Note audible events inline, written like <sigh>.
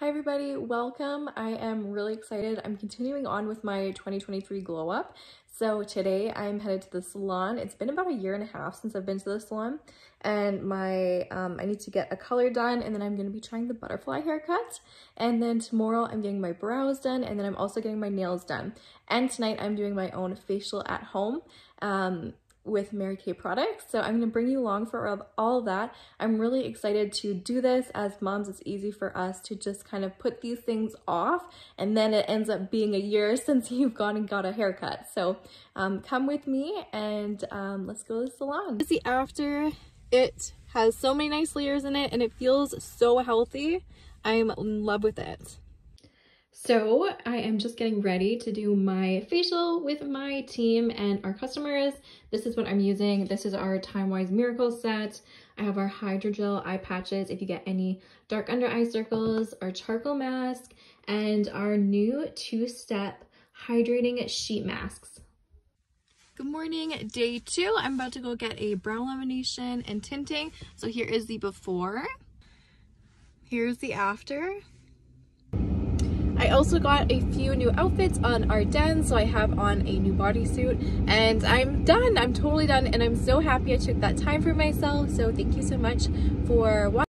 Hi everybody, welcome. I am really excited. I'm continuing on with my 2023 glow up. So today I'm headed to the salon. It's been about a year and a half since I've been to the salon and my um, I need to get a color done and then I'm going to be trying the butterfly haircut. And then tomorrow I'm getting my brows done and then I'm also getting my nails done. And tonight I'm doing my own facial at home. Um, with Mary Kay products. So I'm going to bring you along for all that. I'm really excited to do this as moms. It's easy for us to just kind of put these things off and then it ends up being a year <laughs> since you've gone and got a haircut. So um, come with me and um, let's go to the salon. Is after. It has so many nice layers in it and it feels so healthy. I'm in love with it. So I am just getting ready to do my facial with my team and our customers. This is what I'm using. This is our TimeWise Miracle set. I have our Hydrogel eye patches if you get any dark under eye circles, our charcoal mask, and our new two-step hydrating sheet masks. Good morning, day two. I'm about to go get a brow lamination and tinting. So here is the before. Here's the after. I also got a few new outfits on Ardene's, so I have on a new bodysuit and I'm done. I'm totally done and I'm so happy I took that time for myself. So thank you so much for watching.